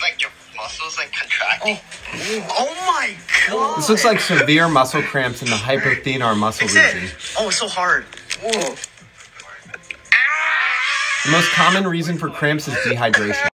Like your muscles like contracting? Oh, oh my god. This looks like severe muscle cramps in the hypothenar muscle Fix region. it. Oh, it's so hard. Whoa. The most common reason for cramps is dehydration.